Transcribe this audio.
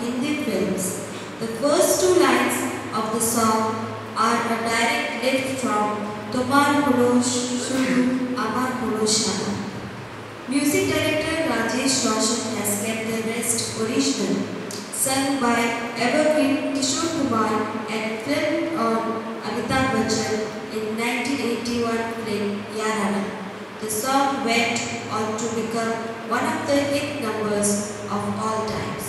Hindi films. The first two lines of the song are a direct lift from Tomar Hulo Shuru Amar Hulo Shana. Music director Rajesh Roshan has kept the rest original, sung by evergreen Kishore Kumar and filmed on Amitabh Bachchan in 1981 film Yarana. The song went on to become one of the hit numbers of all times.